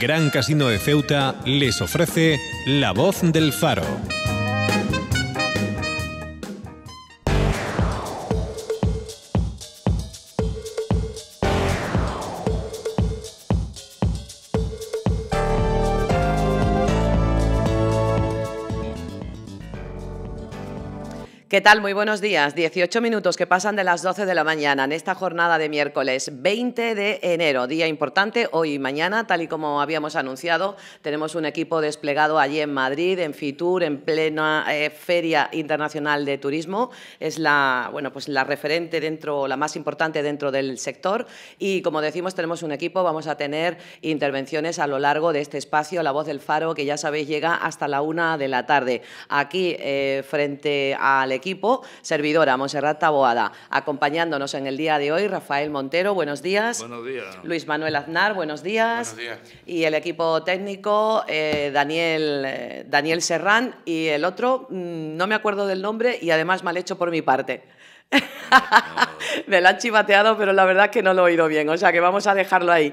Gran Casino de Ceuta les ofrece La Voz del Faro. ¿Qué tal? Muy buenos días. 18 minutos que pasan de las 12 de la mañana en esta jornada de miércoles 20 de enero. Día importante hoy y mañana, tal y como habíamos anunciado. Tenemos un equipo desplegado allí en Madrid, en Fitur, en plena eh, Feria Internacional de Turismo. Es la, bueno, pues la referente dentro, la más importante dentro del sector. Y como decimos, tenemos un equipo. Vamos a tener intervenciones a lo largo de este espacio. La voz del faro, que ya sabéis, llega hasta la una de la tarde. Aquí, eh, frente al equipo, servidora Monserrat Taboada. Acompañándonos en el día de hoy, Rafael Montero, buenos días. Buenos días. Luis Manuel Aznar, buenos días. Buenos días. Y el equipo técnico, eh, Daniel, eh, Daniel Serrán. Y el otro, mm, no me acuerdo del nombre y además mal hecho por mi parte. me lo han chivateado, pero la verdad es que no lo he oído bien. O sea que vamos a dejarlo ahí.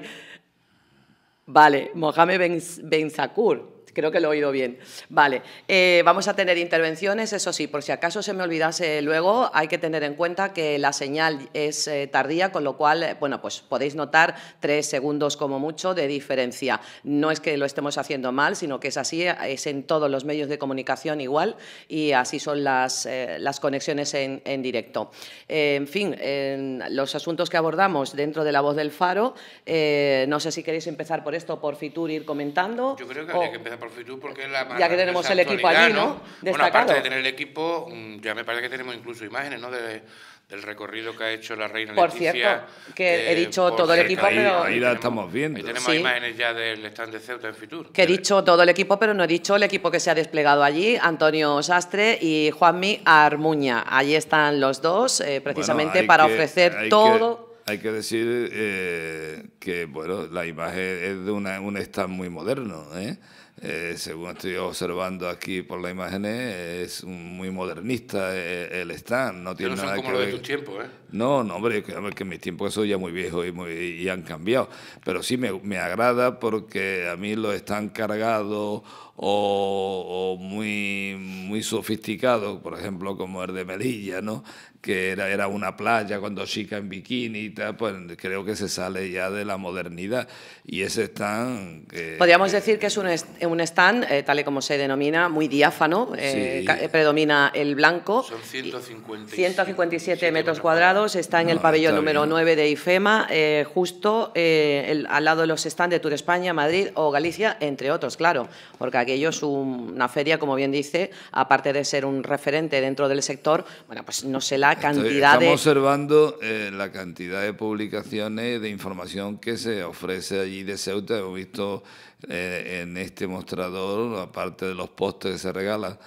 Vale, Mohamed Ben, ben Zakur. Creo que lo he oído bien. Vale, eh, vamos a tener intervenciones, eso sí, por si acaso se me olvidase luego, hay que tener en cuenta que la señal es eh, tardía, con lo cual, eh, bueno, pues podéis notar tres segundos como mucho de diferencia. No es que lo estemos haciendo mal, sino que es así, es en todos los medios de comunicación igual y así son las, eh, las conexiones en, en directo. En fin, en los asuntos que abordamos dentro de la voz del faro, eh, no sé si queréis empezar por esto, por Fitur, ir comentando. Yo creo que o- habría que empezar por Porque es la más Ya que tenemos el equipo allí, ¿no? Bueno, Destacado. aparte de tener el equipo, mm, ya me parece que tenemos incluso imágenes, ¿no? De- del recorrido que ha hecho la reina Por Leticia. cierto, que he eh, dicho por todo el equipo, Ahí- pero- ahí Ahí la estamos viendo. Ahí tenemos Sí. imágenes ya del stand de Ceuta en Fitur. Que he dicho todo el equipo, pero no he dicho el equipo que se ha desplegado allí, Antonio Sastre y Juanmi Armuña. Allí están los dos, eh, precisamente Bueno, para que- ofrecer todo. Que, hay que decir eh, que bueno, la imagen es de una, un stand muy moderno. ¿eh? Eh, según estoy observando aquí por las imágenes, es un- muy modernista eh, el stand. No tiene no son nada como que los de ver- tus tiempos, ¿eh? No, no, hombre, que, que en mis tiempos soy ya muy viejo y, muy, y han cambiado. Pero sí me, me agrada porque a mí lo están cargados o, o muy, muy sofisticados, por ejemplo, como el de Melilla, ¿no? que era, era una playa cuando chica en bikini y tal, pues creo que se sale ya de la modernidad. Y ese stand... Que, Podríamos decir que es un, est- un stand, eh, tal y como se denomina, muy diáfano, eh, Sí. eh, predomina el blanco. Son 157 157 metros cuadrados, está en el No, pabellón número bien. 9 de IFEMA, eh, justo eh, el- al lado de los stands de Tour España, Madrid o Galicia, entre otros, claro, porque aquello es un- una feria, como bien dice, aparte de ser un referente dentro del sector, bueno, pues no sé la Estoy- cantidad Estamos de... observando eh, la cantidad de publicaciones, de información que se ofrece allí de Ceuta. Hemos visto en este mostrador, aparte de los postes que se regalan,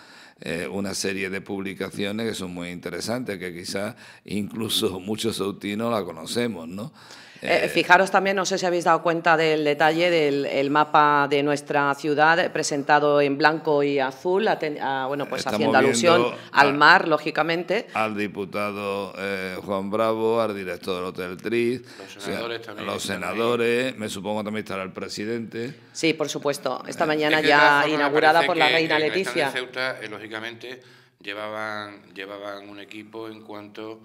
eh, una serie de publicaciones que son muy interesantes, que quizás incluso muchos ceutinos la conocemos, ¿no? Eh, fijaros también, no sé si habéis dado cuenta del detalle del el mapa de nuestra ciudad presentado en blanco y azul, aten- ah, bueno, pues Estamos haciendo alusión al a- mar, lógicamente. al diputado eh, Juan Bravo, al director del Hotel Tris, Los senadores también los están ahí. senadores, me supongo también estará el presidente. Sí, por supuesto. Esta Es mañana que de todas ya inaugurada por la que reina en Leticia. Ceuta, eh, lógicamente, llevaban, llevaban un equipo en cuanto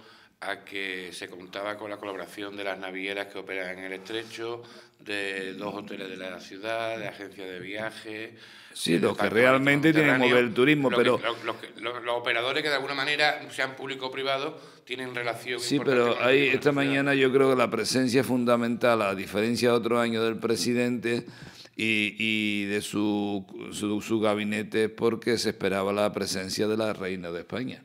a que se contaba con la colaboración de las navieras que operan en el estrecho, de dos hoteles de la ciudad, de agencias de viaje. Sí, los que realmente tienen que mover el turismo, lo pero- lo lo- los operadores que de alguna manera, sean público o privado, tienen relación Sí, pero ahí esta mañana yo creo que la presencia es fundamental, a diferencia de otros años del presidente y, y de su, su, su gabinete, porque se esperaba la presencia de la reina de España.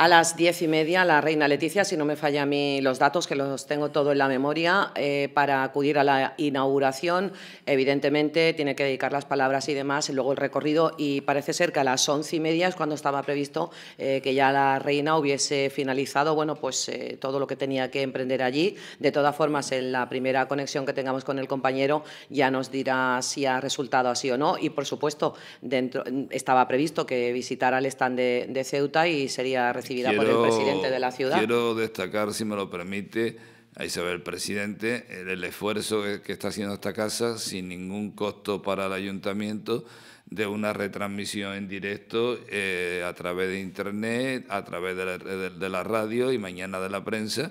A las diez y media, la reina Leticia, si no me falla a mí los datos, que los tengo todo en la memoria, eh, para acudir a la inauguración. Evidentemente, tiene que dedicar las palabras y demás, y luego el recorrido. Y parece ser que a las once y media es cuando estaba previsto eh, que ya la reina hubiese finalizado bueno, pues, eh, todo lo que tenía que emprender allí. De todas formas, en la primera conexión que tengamos con el compañero, ya nos dirá si ha resultado así o no. Y, por supuesto, dentro, estaba previsto que visitara el stand de, de Ceuta y sería recibida por el presidente de la ciudad. Quiero destacar, si me lo permite, Ahí se ve el presidente, el, esfuerzo que, está haciendo esta casa sin ningún costo para el ayuntamiento de una retransmisión en directo eh, a través de internet, a través de la radio y mañana de la prensa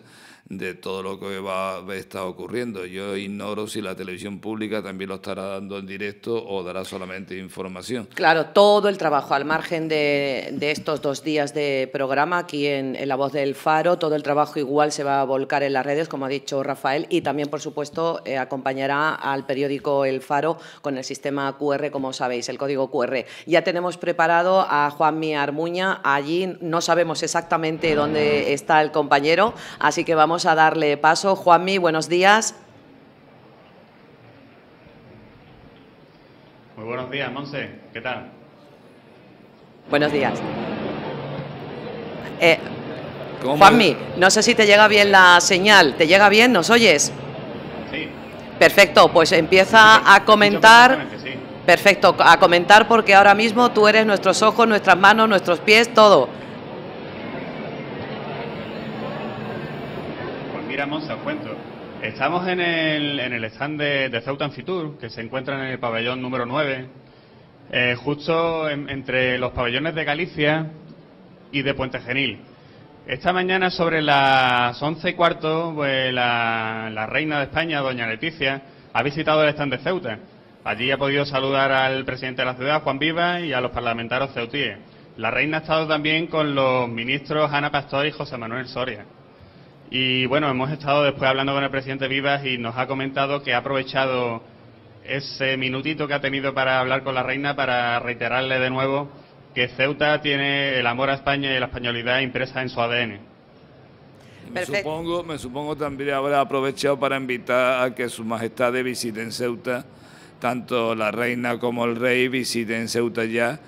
de todo lo que va a estar ocurriendo. Yo ignoro si la televisión pública también lo estará dando en directo o dará solamente información. Claro, todo el trabajo al margen de, estos dos días de programa aquí en, La Voz del Faro, todo el trabajo igual se va a volcar en las redes, como ha dicho Rafael, y también, por supuesto, eh, acompañará al periódico El Faro con el sistema QR, como sabéis, QR. Ya tenemos preparado a Juanmi Armuña, allí no sabemos exactamente dónde está el compañero, así que vamos a darle paso. Juanmi, buenos días. Muy buenos días, Monse. ¿Qué tal? Buenos días. Eh, Juanmi, no sé si te llega bien la señal. ¿Te llega bien? ¿Nos oyes? Sí. Perfecto, pues empieza a comentar. Perfecto, a comentar porque ahora mismo tú eres nuestros ojos, nuestras manos, nuestros pies, todo. miramos os cuento. Estamos en el, en el stand de, Ceuta en Fitur, que se encuentra en el pabellón número 9, eh, justo entre los pabellones de Galicia y de Puente Genil. Esta mañana, sobre las once y cuarto, pues, la, la reina de España, doña Leticia, ha visitado el stand de Ceuta. Allí ha podido saludar al presidente de la ciudad, Juan Viva, y a los parlamentarios ceutíes. La reina ha estado también con los ministros Ana Pastor y José Manuel Soria. Y bueno, hemos estado después hablando con el presidente Vivas y nos ha comentado que ha aprovechado ese minutito que ha tenido para hablar con la reina para reiterarle de nuevo que Ceuta tiene el amor a España y la españolidad impresa en su ADN. Me supongo, me supongo también habrá aprovechado para invitar a que Su Majestad visiten Ceuta, tanto la reina como el rey visiten Ceuta ya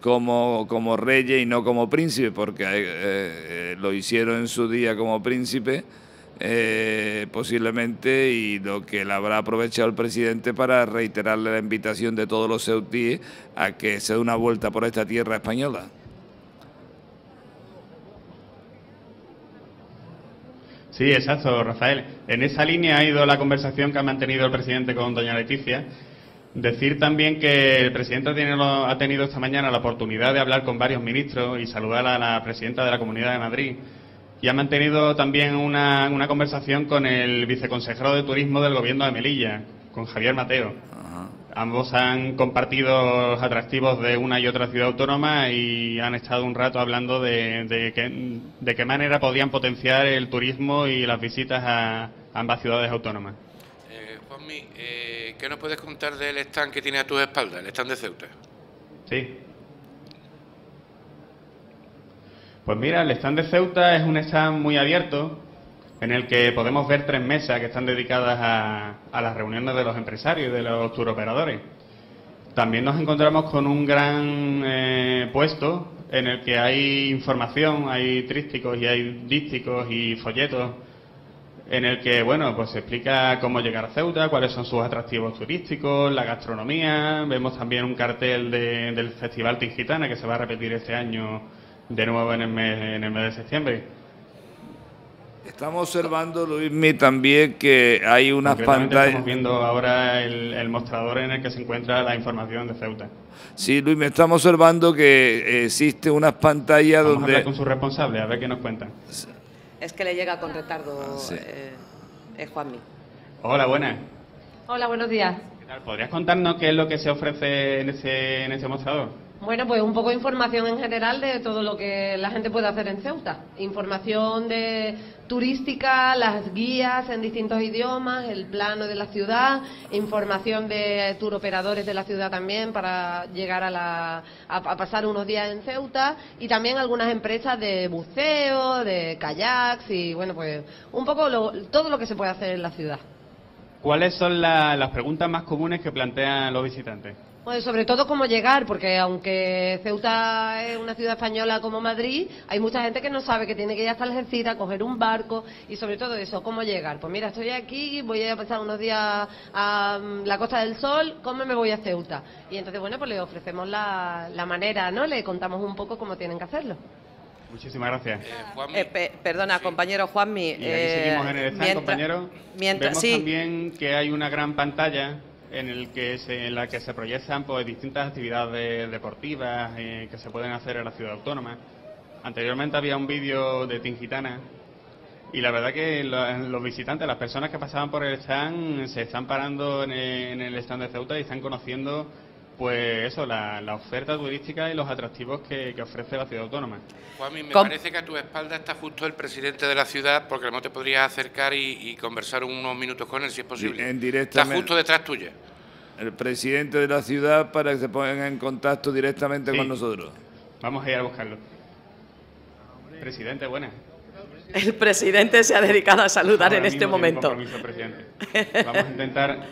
como, como reyes y no como príncipe, porque eh, eh, lo hicieron en su día como príncipe, eh, posiblemente, y lo que le habrá aprovechado el presidente para reiterarle la invitación de todos los ceutíes a que se dé una vuelta por esta tierra española. Sí, exacto, Rafael. En esa línea ha ido la conversación que ha mantenido el presidente con doña Leticia Decir también que el presidente ha tenido esta mañana la oportunidad de hablar con varios ministros y saludar a la presidenta de la Comunidad de Madrid. Y ha mantenido también una, conversación con el viceconsejero de Turismo del Gobierno de Melilla, con Javier Mateo. Ambos han compartido los atractivos de una y otra ciudad autónoma y han estado un rato hablando de, de, qué manera podían potenciar el turismo y las visitas a ambas ciudades autónomas. Eh, ¿qué nos puedes contar del stand que tiene a tus espaldas, el stand de Ceuta? Sí. Pues mira, el stand de Ceuta es un stand muy abierto en el que podemos ver tres mesas que están dedicadas a, las reuniones de los empresarios y de los turoperadores. También nos encontramos con un gran eh, puesto en el que hay información, hay trísticos y hay dísticos y folletos en el que, bueno, pues se explica cómo llegar a Ceuta, cuáles son sus atractivos turísticos, la gastronomía. Vemos también un cartel del Festival Tingitana que se va a repetir este año de nuevo en el mes, en el mes de septiembre. Estamos observando, Luismi, también que hay unas pantallas. Estamos viendo ahora el, mostrador en el que se encuentra la información de Ceuta. Sí, Luis, me estamos observando que existe unas pantallas Vamos donde. A con su responsable, a ver qué nos cuentan. Es que le llega con retardo, ah, eh, eh, Juanmi. Hola, buenas. Hola, buenos días. ¿Podrías contarnos qué es lo que se ofrece en ese, en ese mostrador? Bueno, pues un poco de información en general de todo lo que la gente puede hacer en Ceuta. Información de turística, las guías en distintos idiomas, el plano de la ciudad, información de tour operadores de la ciudad también para llegar a, la, a, pasar unos días en Ceuta y también algunas empresas de buceo, de kayaks y bueno, pues un poco todo lo que se puede hacer en la ciudad. ¿Cuáles son las preguntas más comunes que plantean los visitantes? Sobre todo cómo llegar, porque aunque Ceuta es una ciudad española como Madrid, hay mucha gente que no sabe que tiene que ir hasta Algeciras, coger un barco y sobre todo eso, cómo llegar. Pues mira, estoy aquí, voy a pasar unos días a mm, la Costa del Sol, ¿cómo me voy a Ceuta? Y entonces, bueno, pues le ofrecemos la, la manera, ¿no? Le contamos un poco cómo tienen que hacerlo. Muchísimas gracias. Eh, Juanmi, Eh, pe- perdona, sí. compañero Juanmi. Y aquí eh, seguimos en el stand, mientra- compañero. Mientras, Vemos sí, también que hay una gran pantalla en, el que se, en la que se proyectan pues, distintas actividades deportivas eh, que se pueden hacer en la ciudad autónoma. Anteriormente había un vídeo de Tingitana y la verdad que lo- los visitantes, las personas que pasaban por el stand, se están parando en el stand de Ceuta y están conociendo pues eso, la, la oferta turística y los atractivos que, que ofrece la ciudad autónoma. Juanmi, me parece que a tu espalda está justo el presidente de la ciudad, porque a lo mejor te podrías acercar y, y conversar unos minutos con él, si es posible. En Está justo detrás tuya. El presidente de la ciudad para que se pongan en contacto directamente Sí. con nosotros. Vamos a ir a buscarlo. Presidente, buenas. el presidente se ha dedicado a saludar en este momento. compromiso, presidente. Vamos a intentar,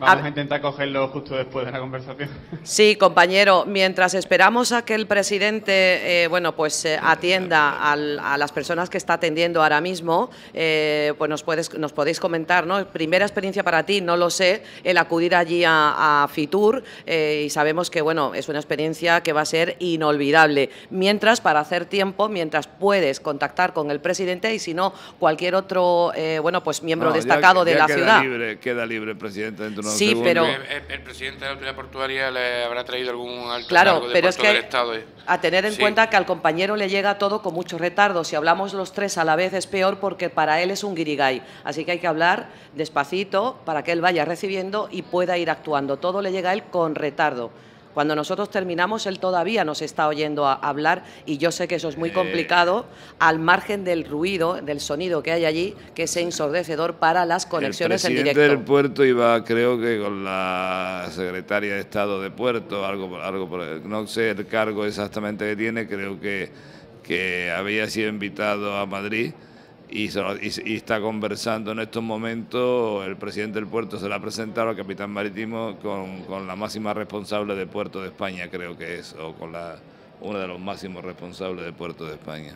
vamos a intentar cogerlo justo después de la conversación. Sí, compañero, mientras esperamos a que el presidente, eh, bueno, pues eh, atienda al- a las personas que está atendiendo ahora mismo, eh, pues nos puedes, nos podéis comentar, ¿no? Primera experiencia para ti, no lo sé, el acudir allí a, a Fitur eh, y sabemos que, bueno, es una experiencia que va a ser inolvidable. Mientras, para hacer tiempo, mientras puedes contactar con el presidente y si no, cualquier otro, eh, bueno, pues miembro No, ya- destacado de la queda ciudad. Libre, queda libre el presidente dentro de Sí, pero- El, el- el presidente de la autoridad portuaria le habrá traído algún alto Claro, cargo de pero es que del Estado. a tener en Sí. cuenta que al compañero le llega todo con mucho retardo. Si hablamos los tres a la vez es peor porque para él es un guirigay. Así que hay que hablar despacito para que él vaya recibiendo y pueda ir actuando. Todo le llega a él con retardo. Cuando nosotros terminamos, él todavía nos está oyendo a- hablar y yo sé que eso es muy Eh. complicado al margen del ruido, del sonido que hay allí, que es ensordecedor para las conexiones el en presidente directo. del puerto iba, creo que con la secretaria de Estado de Puerto, algo, algo por el- no sé el cargo exactamente que tiene, creo que, que había sido invitado a Madrid y, y está conversando en estos momentos, el presidente del puerto se le ha presentado al capitán marítimo con, con la máxima responsable de Puerto de España, creo que es, o con la uno de los máximos responsables de Puerto de España.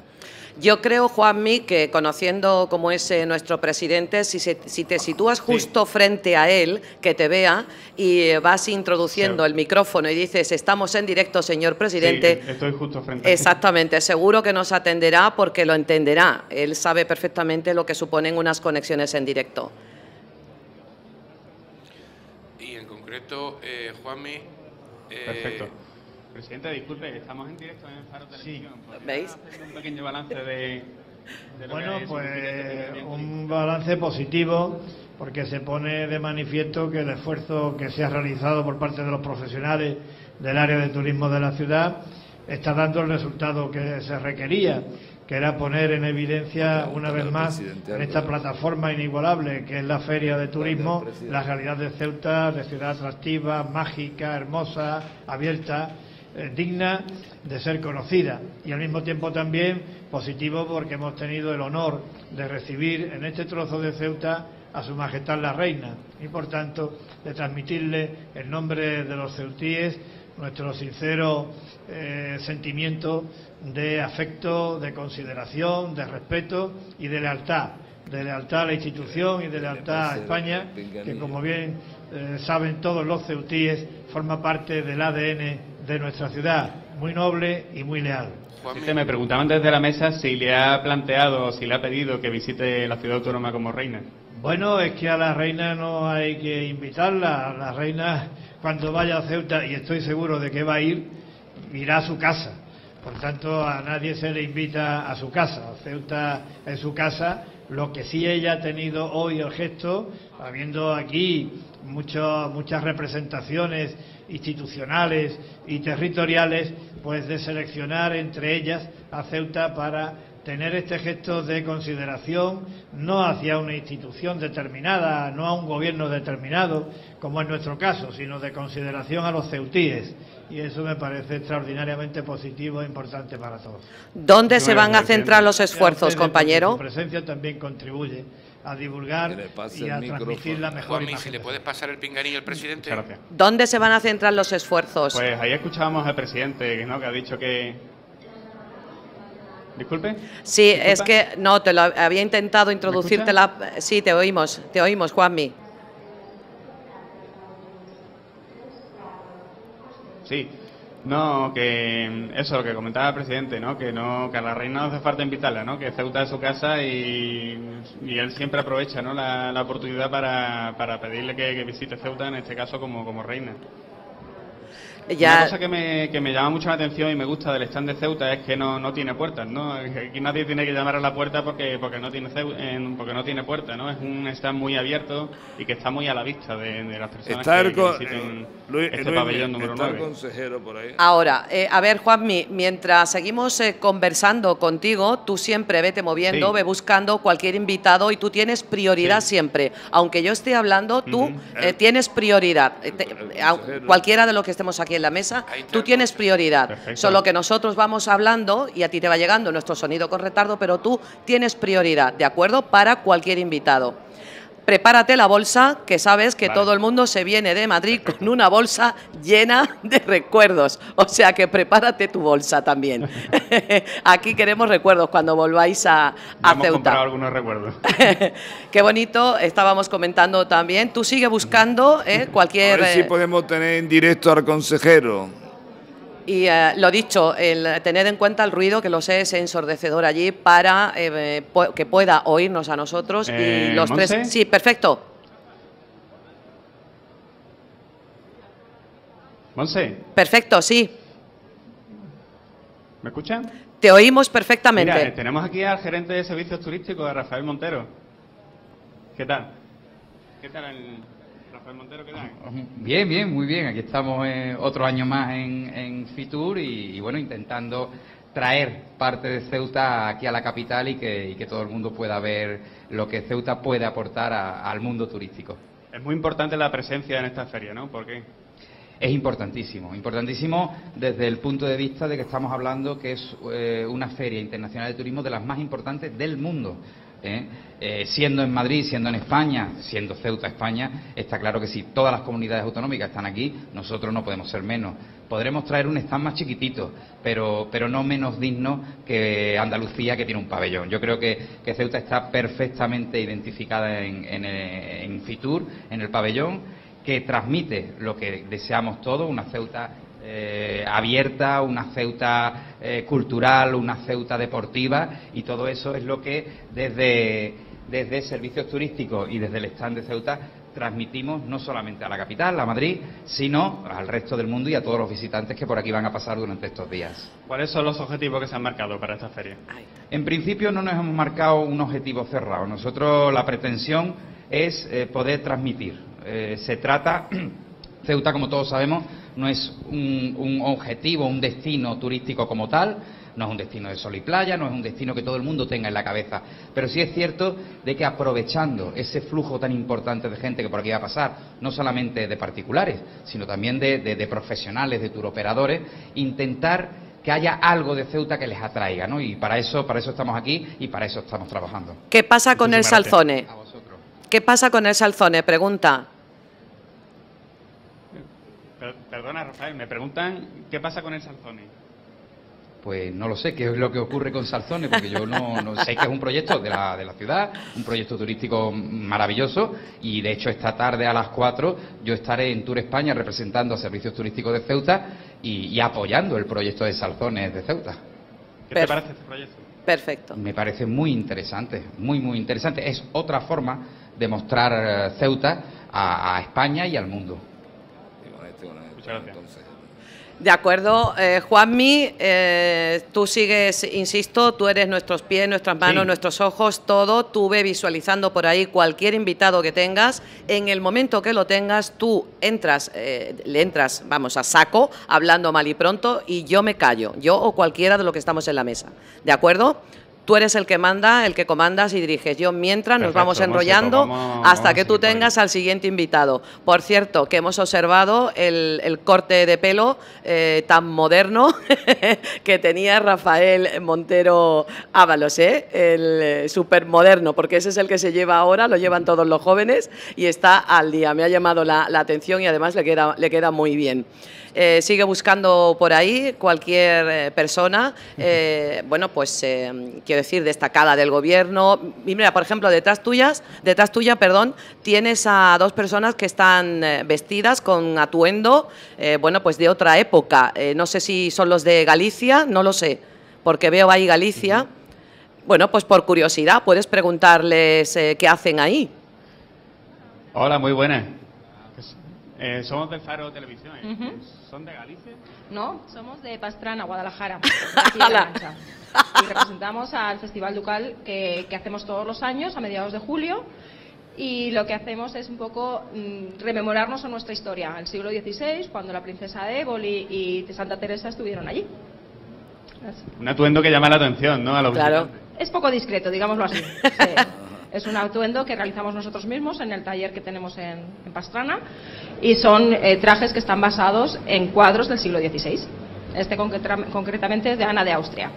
Yo creo, Juanmi, que conociendo cómo es eh, nuestro presidente, si, se- si te sitúas justo frente a él, que te vea, y eh, vas introduciendo Sí. el micrófono y dices, estamos en directo, señor presidente, Sí, estoy justo frente a Exactamente, seguro que nos atenderá porque lo entenderá. Él sabe perfectamente lo que suponen unas conexiones en directo. Y en concreto, eh, Juanmi. eh, Perfecto. Presidente, disculpe, estamos en directo en Faro Televisión. ¿Podría ¿Veis? hacer Un pequeño balance de, de lo Bueno, que pues un balance positivo porque se pone de manifiesto que el esfuerzo que se ha realizado por parte de los profesionales del área de turismo de la ciudad está dando el resultado que se requería, que era poner en evidencia una vez más en esta plataforma inigualable que es la Feria de Turismo, la realidad de Ceuta, de ciudad atractiva, mágica, hermosa, abierta eh, digna de ser conocida y al mismo tiempo también positivo porque hemos tenido el honor de recibir en este trozo de Ceuta a Su Majestad la Reina y por tanto de transmitirle en nombre de los ceutíes nuestro sincero eh, sentimiento de afecto, de consideración, de respeto y de lealtad de lealtad a la institución y de lealtad a España, que como bien eh, saben todos los ceutíes, forma parte del ADN de nuestra ciudad, muy noble y muy leal. Presidente, me preguntaban desde la mesa si le ha planteado o si le ha pedido que visite la ciudad autónoma como reina. Bueno, es que a la reina no hay que invitarla, a la reina cuando vaya a Ceuta, y estoy seguro de que va a ir, irá a su casa. Por tanto, a nadie se le invita a su casa. Ceuta es su casa. Lo que sí ella ha tenido hoy el gesto, habiendo aquí mucho- muchas representaciones institucionales y territoriales, pues de seleccionar entre ellas a Ceuta para tener este gesto de consideración no hacia una institución determinada, no a un gobierno determinado, como es nuestro caso, sino de consideración a los ceutíes. Y eso me parece extraordinariamente positivo e importante para todos. ¿Dónde se Bueno, van a centrar los esfuerzos, compañero? Su presencia también contribuye a divulgar y a transmitir la mejor Juanmi, imagen. si le puedes pasar el pinganillo al presidente. Gracias. ¿Dónde se van a centrar los esfuerzos? Pues ahí escuchábamos al presidente, que ¿no? que ha dicho que... Disculpe. Sí, Disculpa. es que no, te lo había intentado introducirte la... Sí, te oímos, te oímos, Juanmi. Sí. No, que eso, lo que comentaba el presidente, ¿no? Que no, que a la reina no hace falta invitarla, ¿no? Que Ceuta es su casa y, y él siempre aprovecha, ¿no? La, la oportunidad para, para pedirle que, que visite Ceuta, en este caso como, como reina. Ya- Una cosa que me, que me llama mucho la atención y me gusta del stand de Ceuta es que no, no tiene puertas, ¿no? Aquí nadie tiene que llamar a la puerta porque, porque, no, tiene Ceu- en- porque no tiene puerta, ¿no? Es un stand muy abierto y que está muy a la vista de, de las personas Está que, el, que visiten eh, Luis- este Luis, pabellón número está el 9. consejero por ahí. Ahora, eh, a ver, Juanmi, mientras seguimos eh, conversando contigo, tú siempre vete moviendo, Sí. ve buscando cualquier invitado y tú tienes prioridad Sí. siempre. Aunque yo esté hablando, tú eh, tienes prioridad. El cualquiera de los que estemos aquí en la mesa, tú tienes prioridad. Perfecto. Solo que nosotros vamos hablando y a ti te va llegando nuestro sonido con retardo, pero tú tienes prioridad, ¿de acuerdo? Para cualquier invitado. Prepárate la bolsa, que sabes que Vale. todo el mundo se viene de Madrid con una bolsa llena de recuerdos. O sea que prepárate tu bolsa también. Aquí queremos recuerdos cuando volváis a, a Hemos comprado Ceuta. algunos recuerdos. Qué bonito, estábamos comentando también. Tú sigue buscando eh, A cualquier... ver si eh, podemos tener en directo al consejero. Y eh, lo dicho, el tener en cuenta el ruido, que lo sé, es ensordecedor allí, para eh, que pueda oírnos a nosotros. y Eh, los tres. Sí, perfecto. Monse, Perfecto, sí. ¿me escuchan? Te oímos perfectamente. Mira, eh, tenemos aquí al gerente de servicios turísticos, Rafael Montero. ¿Qué tal? ¿Qué tal, el Montero? ¿Qué tal? Bien, bien, muy bien. Aquí estamos eh, otro año más en, en Fitur y, y, bueno, intentando traer parte de Ceuta aquí a la capital y que, y que todo el mundo pueda ver lo que Ceuta puede aportar a- al mundo turístico. Es muy importante la presencia en esta feria, ¿no? ¿Por qué? Es importantísimo, importantísimo desde el punto de vista de que estamos hablando que es eh, una feria internacional de turismo de las más importantes del mundo. ¿Eh? Eh, siendo en Madrid, siendo en España, siendo Ceuta España, está claro que si todas las comunidades autonómicas están aquí, nosotros no podemos ser menos. Podremos traer un stand más chiquitito, pero, pero no menos digno que Andalucía, que tiene un pabellón. Yo creo que, que Ceuta está perfectamente identificada en, en, eh, en Fitur, en el pabellón que transmite lo que deseamos todos, una Ceuta eh, abierta, una Ceuta eh, cultural, una Ceuta deportiva y todo eso es lo que desde, desde servicios turísticos y desde el stand de Ceuta transmitimos no solamente a la capital, a Madrid, sino al resto del mundo y a todos los visitantes que por aquí van a pasar durante estos días. ¿Cuáles son los objetivos que se han marcado para esta feria? En principio no nos hemos marcado un objetivo cerrado. Nosotros la pretensión es eh, poder transmitir. Eh, se trata, Ceuta, como todos sabemos, no es un, un objetivo, un destino turístico como tal, no es un destino de sol y playa, no es un destino que todo el mundo tenga en la cabeza, pero sí es cierto de que aprovechando ese flujo tan importante de gente que por aquí va a pasar, no solamente de particulares, sino también de, de- de profesionales, de turoperadores, intentar que haya algo de Ceuta que les atraiga, ¿no? Y para eso, para eso estamos aquí y para eso estamos trabajando. ¿Qué pasa con el Muchísimas salzone? ¿Qué pasa con el salzone? Pregunta. Perdona, Rafael, me preguntan qué pasa con el Salzone. Pues no lo sé qué es lo que ocurre con Salzone, porque yo no, no sé que es un proyecto de la, de la ciudad, un proyecto turístico maravilloso, y de hecho esta tarde a las 4 yo estaré en Tour España representando a Servicios Turísticos de Ceuta y, y apoyando el proyecto de Salzones de Ceuta. ¿Qué te parece este proyecto? Perfecto. Me parece muy interesante, muy, muy interesante. Es otra forma de mostrar eh, Ceuta a, a España y al mundo. Y con este, con este, Muchas gracias. entonces. De acuerdo, eh, Juanmi, eh, tú sigues, insisto, tú eres nuestros pies, nuestras manos, Sí. nuestros ojos, todo. Tú ve visualizando por ahí cualquier invitado que tengas. En el momento que lo tengas, tú entras, eh, le entras, vamos, a saco, hablando mal y pronto, y yo me callo, yo o cualquiera de los que estamos en la mesa. ¿De acuerdo? Tú eres el que manda, el que comandas y diriges. Yo mientras nos vamos enrollando vamos- hasta vamos que tú tengas al siguiente invitado. Por cierto, que hemos observado el, el corte de pelo eh, tan moderno que tenía Rafael Montero Ábalos, ¿eh? el súper moderno, porque ese es el que se lleva ahora, lo llevan todos los jóvenes y está al día. Me ha llamado la, la atención y además le queda, le queda muy bien. Eh, sigue buscando por ahí cualquier eh, persona. Eh, bueno, pues eh, quiero decir, destacada del gobierno. Y mira, por ejemplo, detrás tuyas, detrás tuya, perdón, tienes a dos personas que están vestidas con atuendo, eh, bueno, pues de otra época. Eh, no sé si son los de Galicia, no lo sé, porque veo ahí Galicia. Bueno, pues por curiosidad, puedes preguntarles qué hacen ahí. Hola, muy buenas. Somos del Faro Televisión. ¿Son de Galicia? No, somos de Pastrana, Guadalajara. y representamos al Festival Ducal que, hacemos todos los años a mediados de julio. Y lo que hacemos es un poco mm, rememorarnos a nuestra historia, el siglo XVI, cuando la princesa Éboli y Santa Teresa estuvieron allí. Un atuendo que llama la atención, ¿no? A claro. Es poco discreto, digámoslo así. Es un atuendo que realizamos nosotros mismos en el taller que tenemos en, Pastrana y son eh, trajes que están basados en cuadros del siglo XVI. Este concretamente es de Ana de Austria.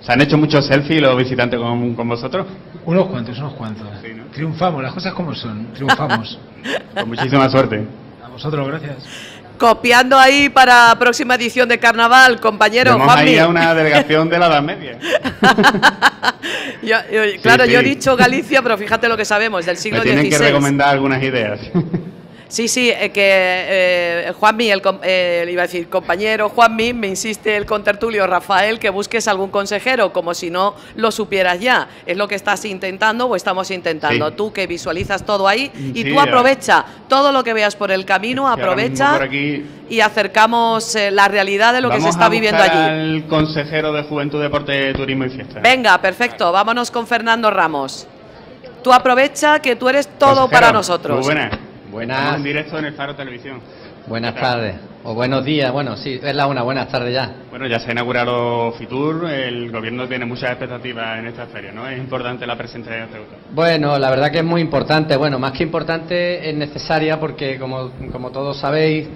¿Se han hecho muchos selfies los visitantes con, vosotros? Unos cuantos, unos cuantos. Triunfamos, las cosas como son, triunfamos. con muchísima suerte. A vosotros, gracias. Copiando ahí para próxima edición de Carnaval, compañero Tenemos ahí a una delegación de la Edad Media. claro, yo he dicho Galicia, pero fíjate lo que sabemos del siglo XVI. Tienen que recomendar algunas ideas. Sí, sí, eh, que eh, Juanmi, el, eh, iba a decir compañero Juanmi, me insiste el contertulio Rafael que busques algún consejero, como si no lo supieras ya. Es lo que estás intentando o estamos intentando. Tú que visualizas todo ahí y tú aprovecha todo lo que veas por el camino, aprovecha y acercamos eh, la realidad de lo que se está viviendo allí. al consejero de Juventud, Deporte, Turismo y Fiesta. Venga, perfecto. Vámonos con Fernando Ramos. Tú aprovecha que tú eres todo para nosotros. Muy buena. Buenas. en directo en el Faro Televisión. Buenas tardes, o buenos días, bueno, sí, es la una, buenas tardes ya. Bueno, ya se ha inaugurado Fitur, el gobierno tiene muchas expectativas en esta feria, ¿no? Es importante la presencia de Ceuta. Bueno, la verdad que es muy importante, bueno, más que importante es necesaria porque, como, como todos sabéis,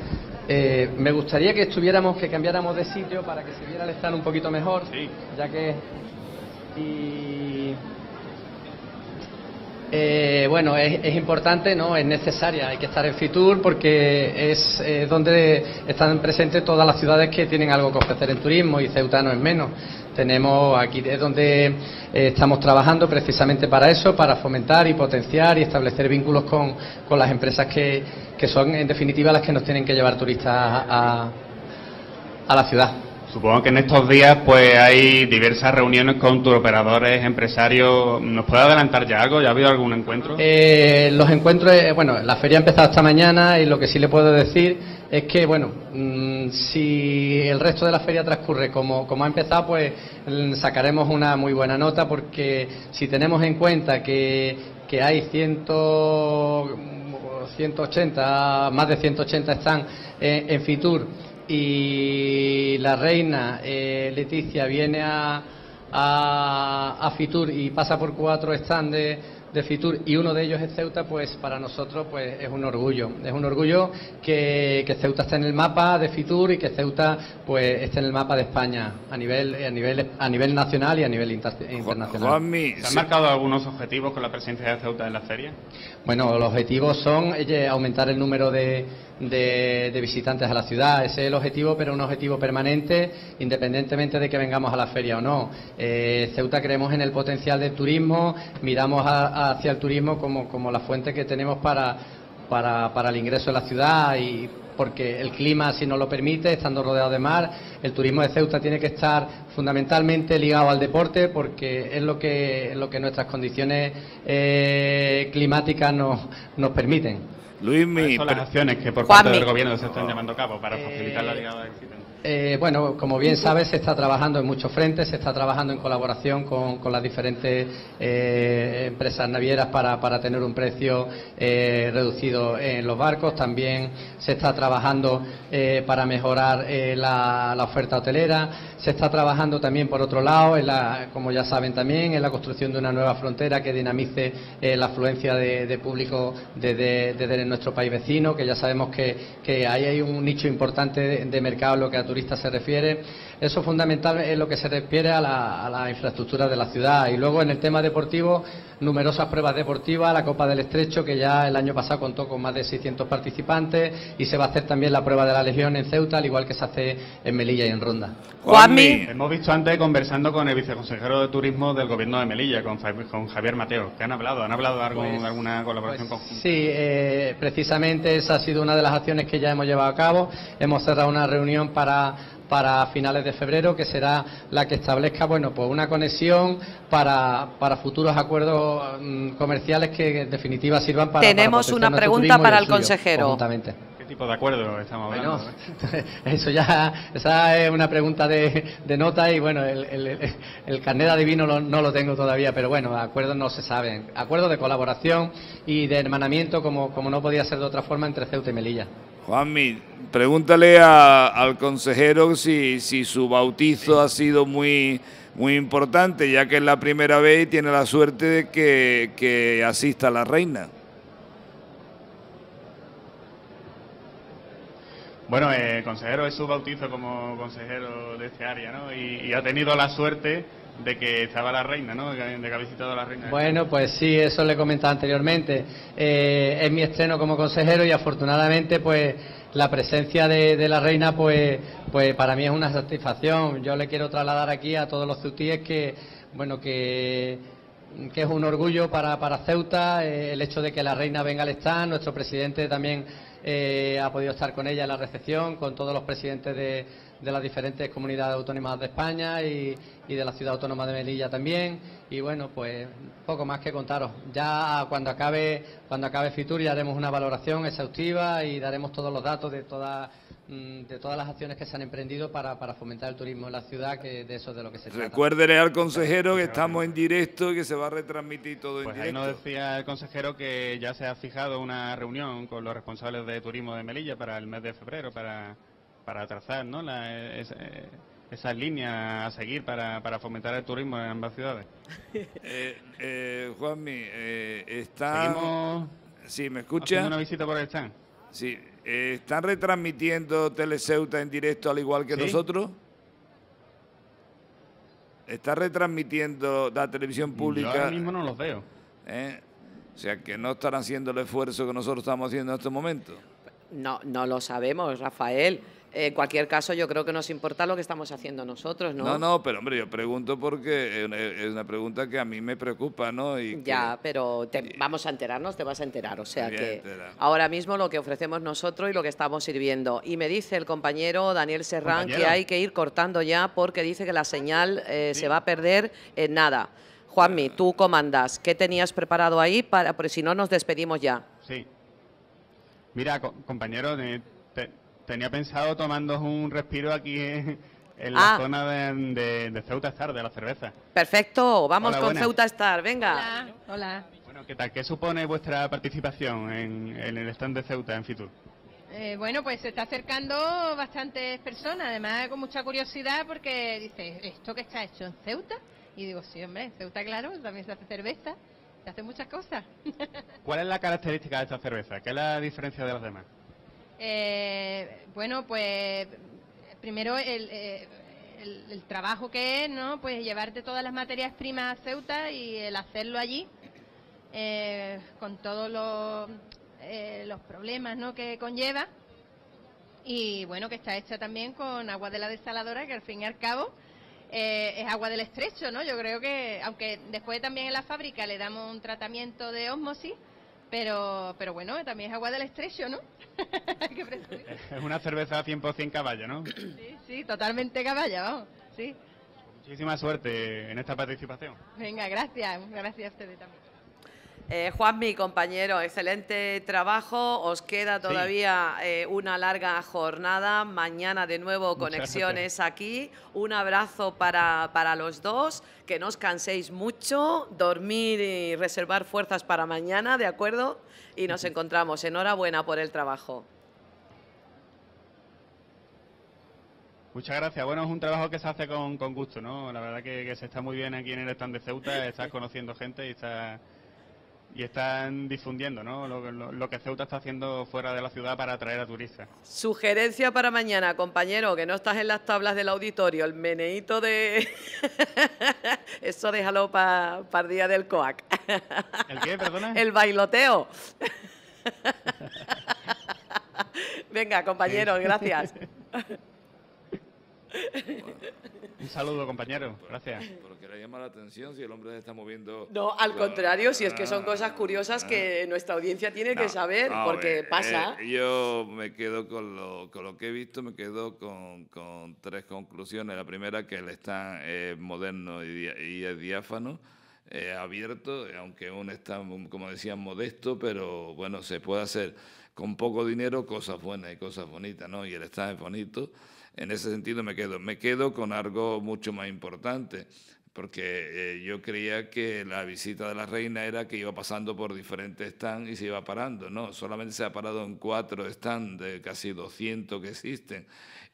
eh, me gustaría que estuviéramos, que cambiáramos de sitio para que se viera el stand un poquito mejor, sí. ya que... Y eh, bueno, es, importante, ¿no? Es necesaria, hay que estar en Fitur porque es eh, donde están presentes todas las ciudades que tienen algo que ofrecer en turismo y Ceuta no es menos. Tenemos aquí es donde eh, estamos trabajando precisamente para eso, para fomentar y potenciar y establecer vínculos con, con las empresas que, que, son en definitiva las que nos tienen que llevar turistas a, a la ciudad. Supongo que en estos días pues hay diversas reuniones con operadores, empresarios. ¿Nos puede adelantar ya algo? ¿Ya ha habido algún encuentro? Eh, los encuentros, eh, bueno, la feria ha empezado esta mañana y lo que sí le puedo decir es que, bueno, mm, si el resto de la feria transcurre como, como ha empezado, pues mm, sacaremos una muy buena nota porque si tenemos en cuenta que, que hay ciento, 180, más de 180 están en Fitur y la reina eh, Leticia viene a, a, Fitur y pasa por cuatro stands Fitur y uno de ellos es Ceuta, pues para nosotros pues es un orgullo. Es un orgullo que, Ceuta esté en el mapa de Fitur y que Ceuta pues esté en el mapa de España a nivel a nivel a nivel nacional y a nivel internacional. ¿Se han marcado algunos objetivos con la presencia de Ceuta en la feria? Bueno, los objetivos son aumentar el número de de, visitantes a la ciudad. Ese es el objetivo, pero un objetivo permanente, independientemente de que vengamos a la feria o no. Eh, Ceuta creemos en el potencial del turismo, miramos hacia el turismo como, como la fuente que tenemos para, para, para el ingreso a la ciudad y porque el clima si nos lo permite, estando rodeado de mar, el turismo de Ceuta tiene que estar fundamentalmente ligado al deporte porque es lo que, lo que nuestras condiciones eh, climáticas nos, nos permiten. Luis, son las acciones que por parte del gobierno se están llevando a cabo para facilitar la llegada del eh, bueno, como bien sabes, se está trabajando en muchos frentes, se está trabajando en colaboración con, las diferentes eh, empresas navieras para, tener un precio eh, reducido en los barcos. También se está trabajando para mejorar la, oferta hotelera. Se está trabajando también, por otro lado, en la, como ya saben también, en la construcción de una nueva frontera que dinamice la afluencia de, público desde, nuestro país vecino, que ya sabemos que, ahí hay un nicho importante de, mercado lo que turista se refiere. Eso es fundamental en lo que se refiere a la, a la infraestructura de la ciudad. Y luego en el tema deportivo, numerosas pruebas deportivas, la Copa del Estrecho, que ya el año pasado contó con más de 600 participantes, y se va a hacer también la prueba de la Legión en Ceuta, al igual que se hace en Melilla y en Ronda. Juanmi. Hemos visto antes conversando con el viceconsejero de Turismo del Gobierno de Melilla, con, con Javier Mateo. ¿Qué han hablado? ¿Han hablado de algo- Pues- alguna colaboración conjunta? Sí, eh, precisamente esa ha sido una de las acciones que ya hemos llevado a cabo. Hemos cerrado una reunión para, para finales de febrero que será la que establezca bueno, pues una conexión para, para futuros acuerdos mm, comerciales que en definitiva sirvan para. Tenemos para una pregunta para el el suyo, consejero. conjuntamente. ¿Qué tipo de acuerdo estamos hablando? Bueno, eso ya, esa es una pregunta de, de nota y bueno, el, el, el carnet de adivino lo- no lo tengo todavía, pero bueno, acuerdos no se saben. Acuerdos de colaboración y de hermanamiento como, como no podía ser de otra forma entre Ceuta y Melilla. Juanmi, pregúntale a- al consejero si, si su bautizo ha sido muy, muy importante, ya que es la primera vez y tiene la suerte de que, que asista la reina. Bueno, eh, consejero es su bautizo como consejero de este área, ¿no? Y, y ha tenido la suerte de que estaba la reina, ¿no? De que ha visitado a la reina. Bueno, pues sí, eso le he comentado anteriormente. Eh, es mi estreno como consejero y afortunadamente, pues la presencia de, de la reina, pues, pues para mí es una satisfacción. Yo le quiero trasladar aquí a todos los ceutíes que, bueno, que que es un orgullo para, para Ceuta eh, el hecho de que la reina venga al stand. Nuestro presidente también eh, ha podido estar con ella en la recepción, con todos los presidentes de, de las diferentes comunidades autónomas de España y, y de la ciudad autónoma de Melilla también. Y bueno, pues poco más que contaros. Ya cuando acabe, cuando acabe Fitur ya haremos una valoración exhaustiva y daremos todos los datos de todas mm, de todas las acciones que se han emprendido para, para fomentar el turismo en la ciudad, que de eso es de lo que se trata. Recuérdele al consejero que estamos en directo y que se va a retransmitir todo Pues en ahí directo. nos decía el consejero que ya se ha fijado una reunión con los responsables de turismo de Melilla para el mes de febrero, para, para trazar ¿no? la, es- eh, esas líneas a seguir para, para fomentar el turismo en ambas ciudades. Eh, eh, Juanmi, eh, está... Seguimos Sí, ¿me escucha? una visita por el stand. Sí. eh, ¿Están retransmitiendo Teleseuta en directo al igual que Sí. nosotros? ¿Está retransmitiendo la televisión Yo pública? ahora mismo no los veo. ¿eh? O sea, que no están haciendo el esfuerzo que nosotros estamos haciendo en este momento. No, no lo sabemos, Rafael. Eh, En cualquier caso, yo creo que nos importa lo que estamos haciendo nosotros, ¿no? No, no, pero hombre, yo pregunto porque es una, pregunta que a mí me preocupa, ¿no? Y que- Ya, pero te- vamos a enterarnos, te vas a enterar. O sea que ahora mismo lo que ofrecemos nosotros y lo que estamos sirviendo. Y me dice el compañero Daniel Serrán que hay que ir cortando ya porque dice que la señal eh, se va a perder en nada. Juanmi, tú comandas. ¿Qué tenías preparado ahí? Para, porque si no, nos despedimos ya. Sí. Mira, co- compañero, te- tenía pensado tomando un respiro aquí en, en la Ah. zona de, de- de Ceuta Star, de la cerveza. Perfecto, vamos Hola, con buenas. Ceuta Star. Venga. Hola, hola. Bueno, ¿qué tal? ¿Qué supone vuestra participación en, en el stand de Ceuta en Fitur? Eh, bueno, pues se está acercando bastantes personas, además con mucha curiosidad porque dice, ¿esto que está hecho en Ceuta? Y digo, sí, hombre, en Ceuta, claro, también se hace cerveza, se hacen muchas cosas. ¿Cuál es la característica de esta cerveza? ¿Qué es la diferencia de las demás? Eh, bueno, pues primero el, eh, el- el trabajo que es, ¿no? Pues llevarte todas las materias primas a Ceuta y el hacerlo allí, eh, con todos los, eh, los problemas, ¿no? Que conlleva. Y bueno, que está hecha también con agua de la desaladora, que al fin y al cabo eh, es agua del estrecho, ¿no? Yo creo que, aunque después también en la fábrica le damos un tratamiento de ósmosis, pero, pero bueno, también es agua del estrecho, ¿no? Es una cerveza 100% caballo, ¿no? Sí, sí, totalmente caballa, vamos. Sí. Muchísima suerte en esta participación. Venga, gracias. Gracias a ustedes también. Eh, Juan, mi compañero, excelente trabajo. Os queda todavía eh, una larga jornada. Mañana de nuevo Muchas conexiones aquí. Un abrazo para, para los dos. Que no os canséis mucho. Dormir y reservar fuerzas para mañana, ¿de acuerdo? Y nos encontramos. Enhorabuena por el trabajo. Muchas gracias. Bueno, es un trabajo que se hace con, con gusto, ¿no? La verdad que, que se está muy bien aquí en el stand de Ceuta, estás conociendo gente y está y están difundiendo ¿no? lo, lo- lo que Ceuta está haciendo fuera de la ciudad para atraer a turistas. Sugerencia para mañana, compañero, que no estás en las tablas del auditorio, el meneíto de... Eso déjalo para el día del COAC. ¿El qué, perdona? El bailoteo. Venga, compañeros, gracias. Un saludo, compañero. Gracias. Pero que le llama la atención si el hombre se está moviendo. No, al Claro. contrario, si es que son cosas curiosas que nuestra audiencia tiene que No, saber, no, porque eh, pasa. eh, yo me quedo con lo, con lo que he visto, me quedo con, con tres conclusiones. La primera, que el stand es moderno y, y es diáfano, eh, abierto, aunque un stand, como decían, modesto, pero bueno, se puede hacer con poco dinero cosas buenas y cosas bonitas, ¿no? Y el stand es bonito. En ese sentido me quedo. Me quedo con algo mucho más importante porque eh, yo creía que la visita de la reina era que iba pasando por diferentes stands y se iba parando, ¿no? Solamente se ha parado en cuatro stands de casi 200 que existen.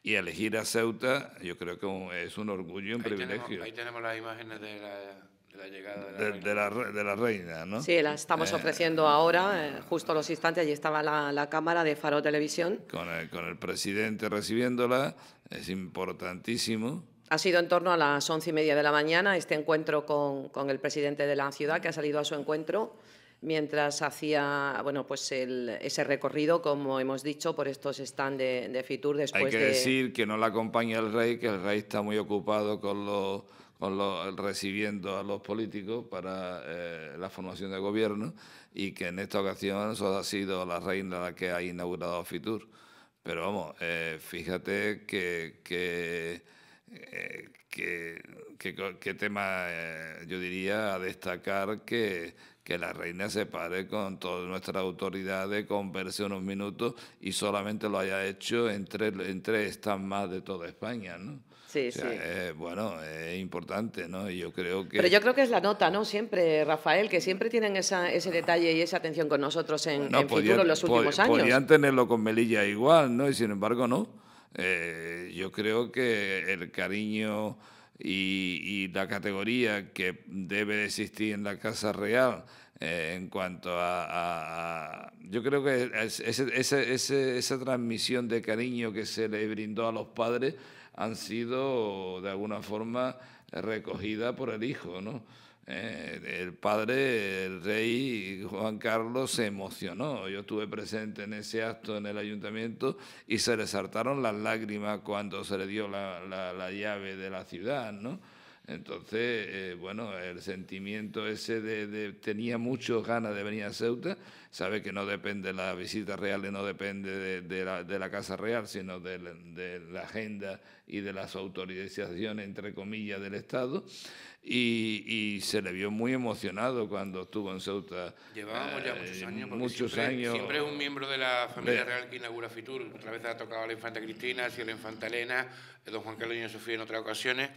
Y elegir a Ceuta, yo creo que es un orgullo y un Ahí privilegio tenemos, ahí tenemos las imágenes de la, la llegada de la de, reina. de la, de la reina, ¿no? Sí, la estamos Eh, ofreciendo ahora, eh, justo a los instantes, allí estaba la, la cámara de Faro Televisión. Con el, con el presidente recibiéndola, es importantísimo. Ha sido en torno a las once y media de la mañana este encuentro con, con el presidente de la ciudad, que ha salido a su encuentro mientras hacía bueno, pues el- ese recorrido, como hemos dicho, por estos stands de, de Fitur después Hay que de... decir que no la acompaña el rey, que el rey está muy ocupado con los, con recibiendo a los políticos para eh, la formación de gobierno y que en esta ocasión solo ha sido la reina la que ha inaugurado Fitur. Pero vamos, eh, fíjate que, que, eh, que, que- tema eh, yo diría a destacar que, que la reina se pare con todas nuestras autoridades, converse unos minutos y solamente lo haya hecho en tres, en tres más de toda España, ¿no? Sí, O sea, sí. eh, bueno, es importante, ¿no? Yo creo que... Pero yo creo que es la nota, ¿no? Siempre, Rafael, que siempre tienen esa, ese detalle y esa atención con nosotros en, No, en podía- en los últimos años. Podían tenerlo con Melilla igual, ¿no? Y sin embargo, no. Eh, yo creo que el cariño y, y la categoría que debe de existir en la Casa Real eh, en cuanto a, a- a- Yo creo que es- ese- ese- ese- esa transmisión de cariño que se le brindó a los padres han sido de alguna forma recogida por el hijo, ¿no? Eh, el padre, el rey Juan Carlos, se emocionó. Yo estuve presente en ese acto en el ayuntamiento y se le saltaron las lágrimas cuando se le dio la, la- la llave de la ciudad, ¿no? Entonces, eh, bueno, el sentimiento ese de, de- tenía muchas ganas de venir a Ceuta, sabe que no depende la visita real, no depende de, de la, de la Casa Real, sino de, la- de agenda y de las autorizaciones, entre comillas, del Estado, y, y se le vio muy emocionado cuando estuvo en Ceuta. Llevábamos ya eh, muchos años, muchos siempre, años. siempre es un miembro de la familia de- real que inaugura Fitur. Otra vez ha tocado a la infanta Cristina, sido la infanta Elena, el don Juan Carlos y doña Sofía en otras ocasiones,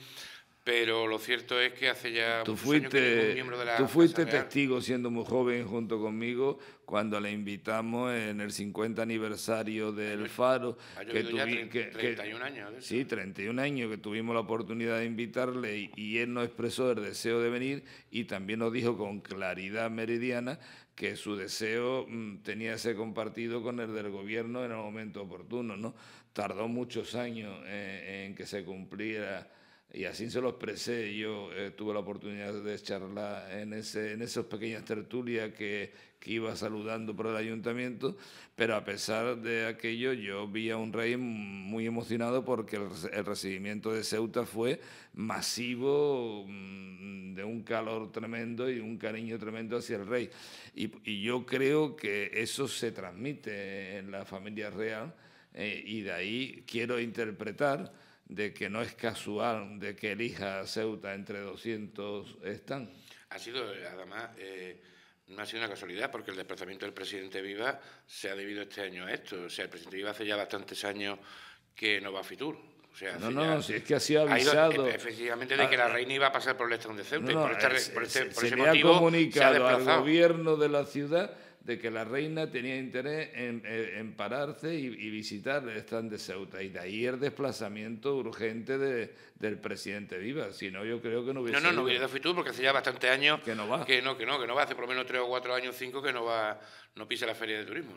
pero lo cierto es que hace ya Tú muchos años que fuiste, miembro de la tú fuiste Casa Real- testigo siendo muy joven junto conmigo cuando le invitamos en el 50 aniversario del Faro. ha llovido ya tuvi- tre- 31 años. Sí, 31 años que tuvimos la oportunidad de invitarle y, y él nos expresó el deseo de venir y también nos dijo con claridad meridiana que su deseo mm, tenía que ser compartido con el del gobierno en el momento oportuno. ¿no? Tardó muchos años eh, en que se cumpliera y así se lo expresé. Yo eh, tuve la oportunidad de charlar en, ese, en esas pequeñas tertulias que, que iba saludando por el ayuntamiento, pero a pesar de aquello yo vi a un rey muy emocionado porque el, el recibimiento de Ceuta fue masivo, mm, de un calor tremendo y un cariño tremendo hacia el rey. Y, y yo creo que eso se transmite en la familia real eh, y de ahí quiero interpretar de que no es casual de que elija a Ceuta entre 200 están. Ha sido, además, eh, no ha sido una casualidad, porque el desplazamiento del presidente Viva se ha debido este año a esto. O sea, el presidente Viva hace ya bastantes años que no va a Fitur. O sea, No, no, ya- si es que ha sido ha ido, avisado. efectivamente, de que Ah, la reina iba a pasar por el stand de Ceuta. No, y no, por, esta re- eh, por se, este- por se ese le ha motivo se ha comunicado al gobierno de la ciudad de que la reina tenía interés en, pararse y, visitar el stand de Ceuta. Y de ahí el desplazamiento urgente de, del presidente Viva. Si no, yo creo que no hubiera No, no, no hubiera ido porque hace ya bastantes años que no va. Que no, que no, que no va. Hace por lo menos tres o cuatro años, cinco, que no va, no pisa la feria de turismo.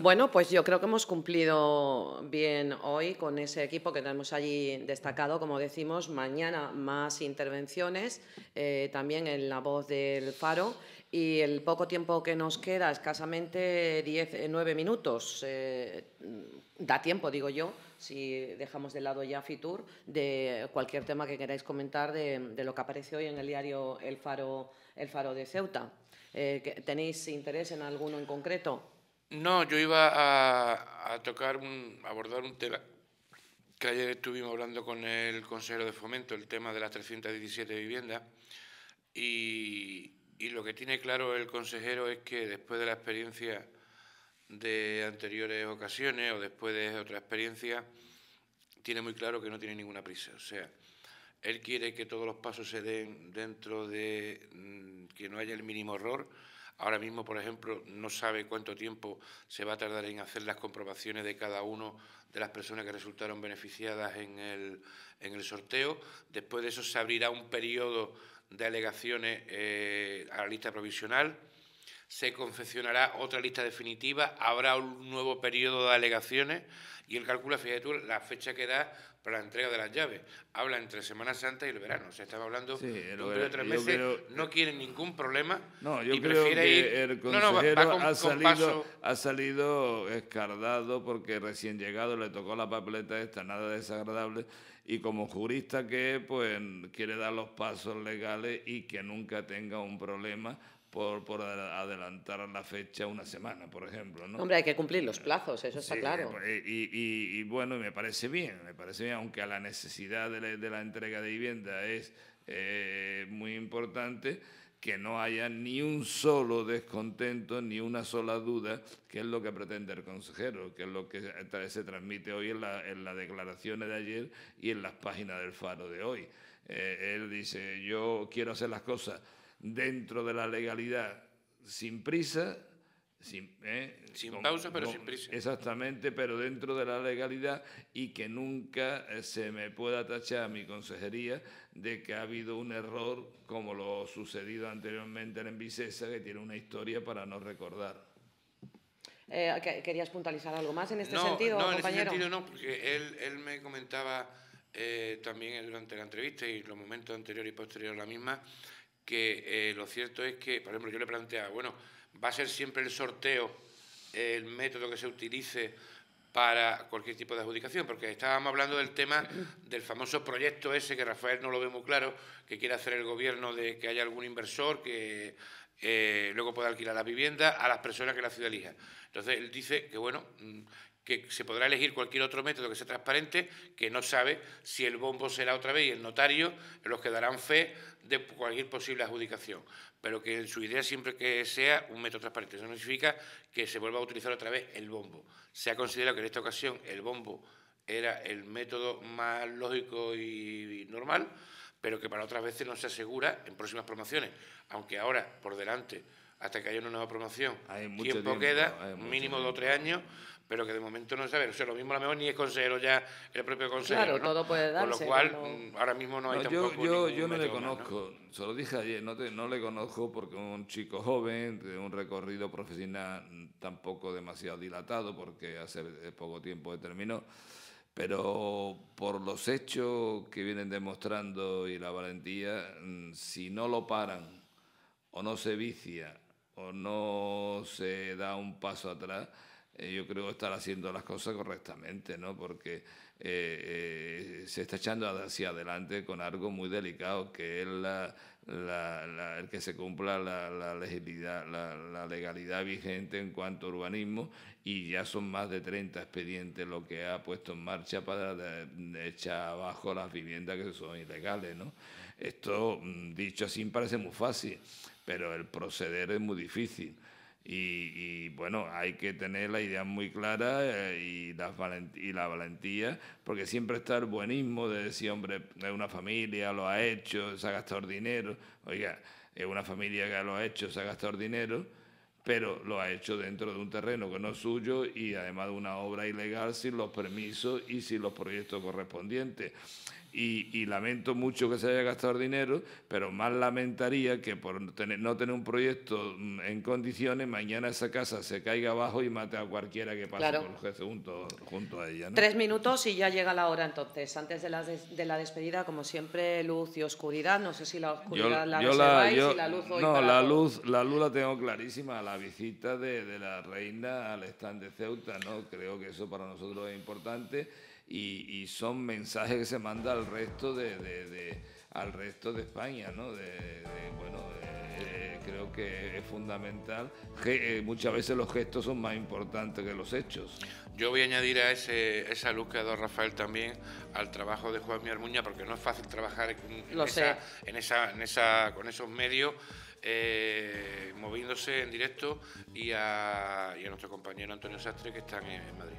Bueno. pues yo creo que hemos cumplido bien hoy con ese equipo que tenemos allí destacado. Como decimos, mañana más intervenciones, eh, también en la voz del Faro. Y el poco tiempo que nos queda, escasamente 10, 9 eh, minutos, eh, da tiempo, digo yo, si dejamos de lado ya Fitur, de cualquier tema que queráis comentar de, lo que apareció hoy en el diario El Faro, el Faro de Ceuta. ¿Tenéis interés en alguno en concreto? No, yo iba a, a tocar, un, abordar un tema que ayer estuvimos hablando con el consejero de fomento, el tema de las 317 viviendas, y, y lo que tiene claro el consejero es que después de la experiencia de anteriores ocasiones o después de otra experiencia, tiene muy claro que no tiene ninguna prisa. O sea, él quiere que todos los pasos se den dentro de mm, que no haya el mínimo error Ahora mismo, por ejemplo, no sabe cuánto tiempo se va a tardar en hacer las comprobaciones de cada uno de las personas que resultaron beneficiadas en el, en el sorteo. Después de eso se abrirá un periodo de alegaciones eh, a la lista provisional. Se confeccionará otra lista definitiva, habrá un nuevo periodo de alegaciones y el cálculo, fíjate tú, la fecha que da para la entrega de las llaves. Habla entre Semana Santa y el verano. Se estaba hablando de un periodo de tres meses. No quieren ningún problema. No, yo creo que el consejero ha, salido, ha salido escardado porque recién llegado le tocó la papeleta esta, nada desagradable. Y como jurista que pues quiere dar los pasos legales y que nunca tenga un problema por, adelantar la fecha una semana, por ejemplo. ¿no? Hombre, hay que cumplir los plazos, eso está claro. Pues, y, bueno, me parece bien, me parece bien, aunque la necesidad de la, entrega de vivienda es eh, muy importante que no haya ni un solo descontento, ni una sola duda, que es lo que pretende el consejero, que es lo que se transmite hoy en, las declaraciones de ayer y en las páginas del Faro de hoy. Eh, él dice, yo quiero hacer las cosas dentro de la legalidad, sin prisa, sin, ¿eh? sin pausa, pero sin prisa. Exactamente, pero dentro de la legalidad y que nunca eh, se me pueda tachar a mi consejería de que ha habido un error como lo sucedido anteriormente en Vicesa, que tiene una historia para no recordar. Eh, ¿Querías puntualizar algo más en este sentido, no, en ese sentido no, porque él, él me comentaba también durante la entrevista y los momentos anteriores y posteriores a la misma, que eh, lo cierto es que, por ejemplo, yo le planteaba, bueno, va a ser siempre el sorteo el método que se utilice para cualquier tipo de adjudicación, porque estábamos hablando del tema del famoso proyecto ese que Rafael no lo ve muy claro, que quiere hacer el gobierno de que haya algún inversor que eh, luego pueda alquilar la vivienda a las personas que la ciudad elija. Entonces él dice que bueno, mm, que se podrá elegir cualquier otro método que sea transparente, que no sabe si el bombo será otra vez y el notario los que darán fe de cualquier posible adjudicación, pero que en su idea siempre que sea un método transparente. Eso no significa que se vuelva a utilizar otra vez el bombo. Se ha considerado que en esta ocasión el bombo era el método más lógico y normal, pero que para otras veces no se asegura en próximas promociones, aunque ahora por delante hasta que haya una nueva promoción. tiempo, queda, mínimo dos o tres años, pero que de momento no se sabe. O sea, lo mismo a lo mejor ni es consejero ya el propio consejero. Claro, todo puede darse. Con lo cual, mm, ahora mismo no hay tampoco Yo, yo, no le conozco, se lo dije ayer, no, no le conozco porque un chico joven, de un recorrido profesional tampoco demasiado dilatado, porque hace poco tiempo terminó, pero por los hechos que vienen demostrando y la valentía, mm, si no lo paran o no se vicia o no se da un paso atrás, eh, yo creo estar haciendo las cosas correctamente, ¿no? Porque eh, eh, se está echando hacia adelante con algo muy delicado, que es el que se cumpla la, legalidad, la, legalidad vigente en cuanto a urbanismo y ya son más de 30 expedientes lo que ha puesto en marcha para echar abajo las viviendas que son ilegales, ¿no? Esto, mm, dicho así, parece muy fácil, pero el proceder es muy difícil. Y, bueno, hay que tener la idea muy clara eh, y, la y la valentía, porque siempre está el buenismo de decir, hombre, es una familia, lo ha hecho, se ha gastado dinero. Oiga, es una familia que lo ha hecho, se ha gastado dinero, pero lo ha hecho dentro de un terreno que no es suyo y además de una obra ilegal sin los permisos y sin los proyectos correspondientes y, lamento mucho que se haya gastado dinero, pero más lamentaría que por no tener un proyecto mm, en condiciones, mañana esa casa se caiga abajo y mate a cualquiera que pase por el jefe junto, junto a ella. Tres minutos y ya llega la hora entonces. Antes de la, de la despedida, como siempre, luz y oscuridad. No sé si la oscuridad la reserváis y la luz hoy No, la luz, la luz la tengo clarísima. La visita de, de la reina al stand de Ceuta, ¿no? Creo que eso para nosotros es importante y, son mensajes que se manda al resto de, al resto de España, ¿no? bueno, eh, creo que es fundamental. que eh, muchas veces los gestos son más importantes que los hechos. Yo voy a añadir a ese, esa luz que ha dado Rafael también al trabajo de Juan Miarmuña, porque no es fácil trabajar en, esa, en, esa, en esa, con esos medios. Eh, moviéndose en directo y a, nuestro compañero Antonio Sastre que están en Madrid.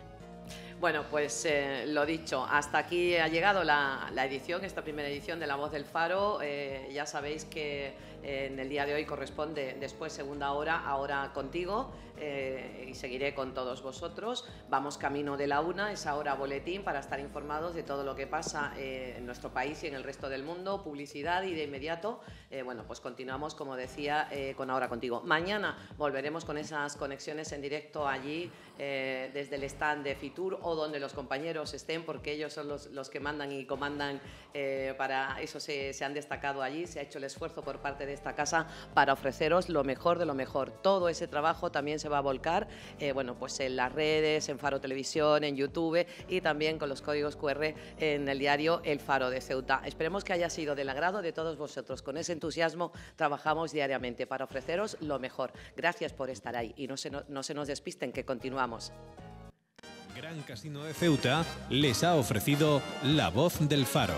Bueno, pues eh, lo dicho, hasta aquí ha llegado la, edición, esta primera edición de La Voz del Faro. Eh, ya sabéis que eh, en el día de hoy corresponde después segunda hora, ahora contigo y seguiré con todos vosotros. Vamos camino de la una, esa hora boletín para estar informados de todo lo que pasa en nuestro país y en el resto del mundo, publicidad y de inmediato, bueno, pues continuamos, como decía, con ahora contigo. Mañana volveremos con esas conexiones en directo allí desde el stand de Fitur o donde los compañeros estén, porque ellos son los, que mandan y comandan, eh, para eso se, han destacado allí, se ha hecho el esfuerzo por parte de esta casa para ofreceros lo mejor de lo mejor. Todo ese trabajo también se va a volcar, eh, bueno, pues en las redes, en Faro Televisión, en YouTube y también con los códigos QR en el diario El Faro de Ceuta. Esperemos que haya sido del agrado de todos vosotros. Con ese entusiasmo trabajamos diariamente para ofreceros lo mejor. Gracias por estar ahí y no se, no se nos despisten, que continuamos. Gran Casino de Ceuta les ha ofrecido La Voz del Faro.